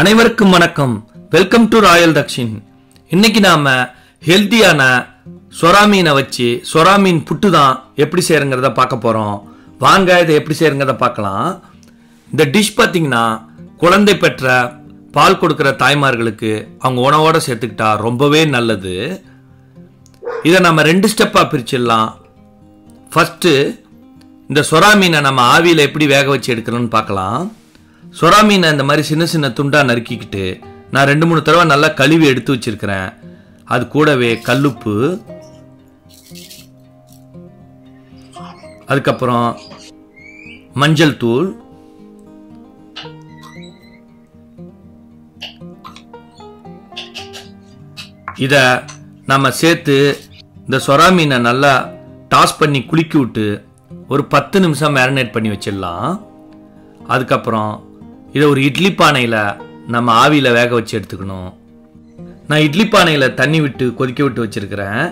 அனைவருக்கும் வணக்கம். Welcome to Royal Dakshin இன்னைக்கு நாம ஹெல்த்தியான சொரா மீனை வச்சு சொரா மீன் புட்டு தான் எப்படி செய்யறங்கிறத பார்க்க போறோம். வாங்க இதை எப்படி செய்யறங்கிறத பார்க்கலாம். இந்த டிஷ் பார்த்தீங்கன்னா குழந்தை பெற்ற பால் கொடுக்கிற தாய்மார்களுக்கு அவங்க உணவோட சேர்த்துக்கிட்டா ரொம்பவே நல்லது. இதை நம்ம ரெண்டு ஸ்டெப்பாக பிரிச்சிடலாம். ஃபஸ்ட்டு இந்த சொரா மீனை நம்ம ஆவியில் எப்படி வேக வச்சு எடுக்கணும்னு பார்க்கலாம். சொரா மீனை இந்த மாதிரி சின்ன சின்ன துண்டாக நறுக்கிக்கிட்டு நான் ரெண்டு மூணு தடவை நல்லா கழுவி எடுத்து வச்சுருக்கிறேன். அது கூடவே கல்லுப்பு அதுக்கப்புறம் மஞ்சள் தூள் இதை நம்ம சேர்த்து இந்த சொரா மீனை நல்லா டாஸ் பண்ணி குலுக்கி விட்டு ஒரு பத்து நிமிஷம் மேரினேட் பண்ணி வச்சிடலாம். அதுக்கப்புறம் இதை ஒரு இட்லி பானையில் நம்ம ஆவியில் வேக வச்சு எடுத்துக்கணும். நான் இட்லி பானையில் தண்ணி விட்டு கொதிக்க விட்டு வச்சுருக்கிறேன்.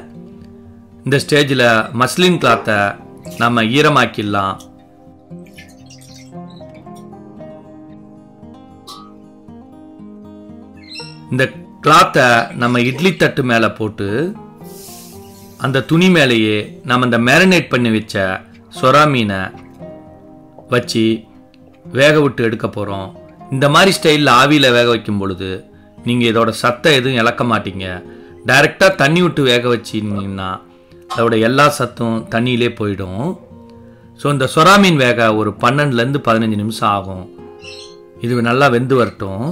இந்த ஸ்டேஜில் மஸ்லின் கிளாத்தை நம்ம ஈரமாக்கிடலாம். இந்த கிளாத்தை நம்ம இட்லி தட்டு மேலே போட்டு அந்த துணி மேலேயே நம்ம இந்த மேரினேட் பண்ணி வச்ச சொரா மீனை வச்சு வேக விட்டு எடுக்க போகிறோம் இந்த மாதிரி ஸ்டைலில் ஆவியில் வேக வைக்கும் பொழுது நீங்கள் இதோட சத்தம் எதுவும் இழக்க மாட்டீங்க. டைரெக்டாக தண்ணி விட்டு வேக வச்சிருந்தீங்கன்னா அதோட எல்லா சத்தும் தண்ணியிலே போயிடும். ஸோ இந்த சொரா மீன் வேக ஒரு பன்னெண்டுலேருந்து பதினஞ்சு நிமிஷம் ஆகும். இது நல்லா வெந்து வரட்டும்.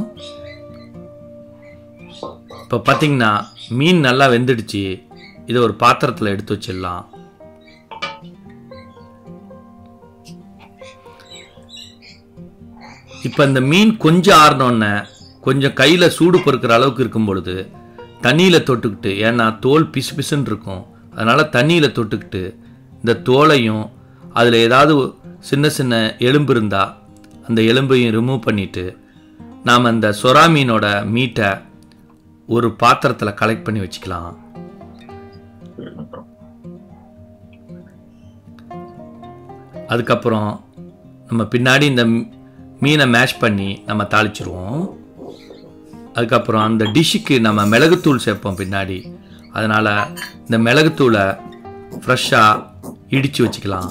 இப்போ பார்த்தீங்கன்னா மீன் நல்லா வெந்துடுச்சு. இதை ஒரு பாத்திரத்தில் எடுத்து வச்சிடலாம். இப்போ இந்த மீன் கொஞ்சம் ஆறினோன்னே கொஞ்சம் கையில் சூடு பொறுக்கிற அளவுக்கு இருக்கும் பொழுது தண்ணியில் தொட்டுக்கிட்டு ஏன்னா தோல் பிசு பிசுன்னு இருக்கும். அதனால் தண்ணியில் தொட்டுக்கிட்டு இந்த தோலையும் அதில் ஏதாவது சின்ன சின்ன எலும்பு இருந்தால் அந்த எலும்பையும் ரிமூவ் பண்ணிவிட்டு நாம் அந்த சொரா மீனோட மீட்டை ஒரு பாத்திரத்தில் கலெக்ட் பண்ணி வச்சுக்கலாம். அதுக்கப்புறம் நம்ம பின்னாடி இந்த மீனை மேஷ் பண்ணி நம்ம தாளிச்சிருவோம். அதுக்கப்புறம் அந்த டிஷ்ஷுக்கு நம்ம மிளகுத்தூள் சேர்ப்போம் பின்னாடி. அதனால் இந்த மிளகுத்தூளை ஃப்ரெஷ்ஷாக இடித்து வச்சுக்கலாம்.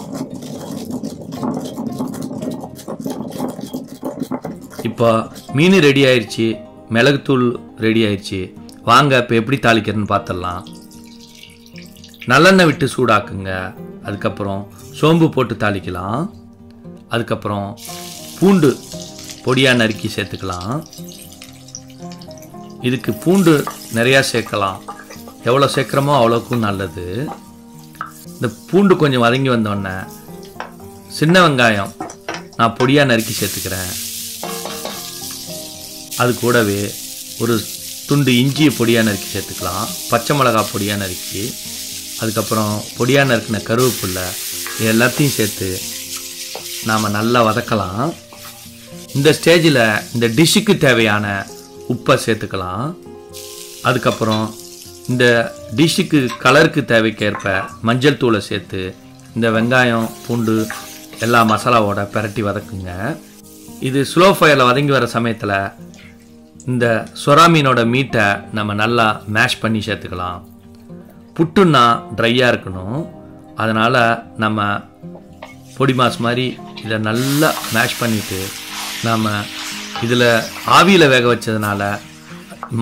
இப்போ மீன் ரெடி ஆயிடுச்சு மிளகுத்தூள் ரெடி ஆயிடுச்சு வாங்க இப்போ எப்படி தாளிக்கிறதுன்னு பார்த்துடலாம் நல்லெண்ணெய் விட்டு சூடாக்குங்க. அதுக்கப்புறம் சோம்பு போட்டு தாளிக்கலாம். அதுக்கப்புறம் பூண்டு பொடியாக நறுக்கி சேர்த்துக்கலாம். இதுக்கு பூண்டு நிறையா சேர்க்கலாம். எவ்வளோ சேர்க்குறோமோ அவ்வளோக்கும் நல்லது. இந்த பூண்டு கொஞ்சம் வதங்கி வந்தோடனே சின்ன வெங்காயம் நான் பொடியாக நறுக்கி சேர்த்துக்கிறேன். அது கூடவே ஒரு துண்டு இஞ்சியை பொடியாக நறுக்கி சேர்த்துக்கலாம். பச்சை மிளகா பொடியாக நறுக்கி அதுக்கப்புறம் பொடியாக நறுக்கின கருவேப்பில்லை எல்லாத்தையும் சேர்த்து நாம் நல்லா வதக்கலாம். இந்த ஸ்டேஜில் இந்த டிஷ்ஷுக்கு தேவையான உப்பை சேர்த்துக்கலாம். அதுக்கப்புறம் இந்த டிஷ்ஷுக்கு கலருக்கு தேவைக்கேற்ப மஞ்சள் தூளை சேர்த்து இந்த வெங்காயம் பூண்டு எல்லா மசாலாவோட பிரட்டி வதக்குங்க. இது ஸ்லோ ஃபயரில் வதங்கி வர சமயத்தில் இந்த சொரா மீனோட மீட்டை நம்ம நல்லா மேஷ் பண்ணி சேர்த்துக்கலாம். புட்டுன்னா ட்ரையாக இருக்கணும். அதனால் நம்ம பொடி மாஸ் மாதிரி இதை நல்லா மேஷ் பண்ணிவிட்டு நாம் இதில் ஆவியில் வேக வச்சதுனால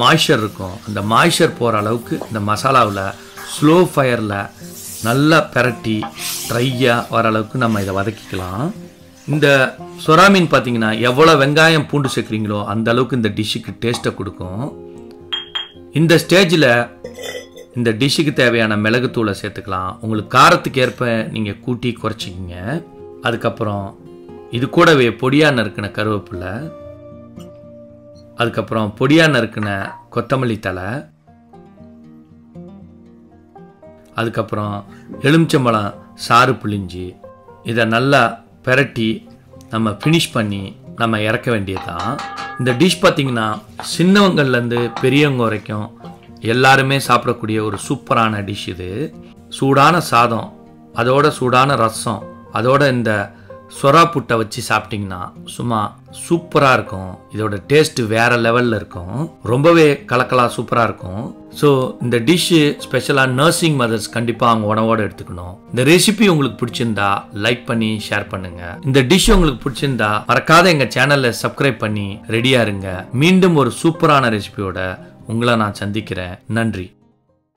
மாய்ச்சர் இருக்கும். அந்த மாய்ச்சர் போகிற அளவுக்கு இந்த மசாலாவில் ஸ்லோ ஃபயரில் நல்லா பெரட்டி ட்ரையாக வர அளவுக்கு நம்ம இதை வதக்கிக்கலாம். இந்த சொராமீன் பார்த்தீங்கன்னா எவ்வளோ வெங்காயம் பூண்டு சேர்க்குறீங்களோ அந்த அளவுக்கு இந்த டிஷ்ஷுக்கு டேஸ்ட்டை கொடுக்கும். இந்த ஸ்டேஜில் இந்த டிஷ்ஷுக்கு தேவையான மிளகுத்தூளை சேர்த்துக்கலாம். உங்களுக்கு காரத்துக்கு ஏற்ப நீங்கள் கூட்டி குறைச்சிக்கிங்க. அதுக்கப்புறம் இது கூடவே பொடியாக நறுக்கின கருவேப்பிலை அதுக்கப்புறம் பொடியாக நறுக்கின கொத்தமல்லி தலை அதுக்கப்புறம் எலுமிச்சம்பழம் சாறு புளிஞ்சி இதை நல்லா பெரட்டி நம்ம ஃபினிஷ் பண்ணி நம்ம இறக்க வேண்டியதுதான். இந்த டிஷ் பார்த்திங்கன்னா சின்னவங்கள்லேருந்து பெரியவங்க வரைக்கும் எல்லாருமே சாப்பிடக்கூடிய ஒரு சூப்பரான டிஷ் இது. சூடான சாதம் அதோட சூடான ரசம் அதோட இந்த சொரா புட்டை வச்சு சாப்பிட்டிங்கன்னா சும்மா சூப்பராக இருக்கும். இதோட டேஸ்ட்டு வேறு லெவலில் இருக்கும். ரொம்பவே கலக்கலாக சூப்பராக இருக்கும். ஸோ இந்த டிஷ்ஷு ஸ்பெஷலாக நர்சிங் மதர்ஸ் கண்டிப்பாக அவங்க உணவோடு எடுத்துக்கணும். இந்த ரெசிபி உங்களுக்கு பிடிச்சிருந்தா லைக் பண்ணி ஷேர் பண்ணுங்க. இந்த டிஷ் உங்களுக்கு பிடிச்சிருந்தா மறக்காத எங்கள் சேனலை சப்ஸ்கிரைப் பண்ணி ரெடியாக இருங்க. மீண்டும் ஒரு சூப்பரான ரெசிபியோட உங்களை நான் சந்திக்கிறேன். நன்றி.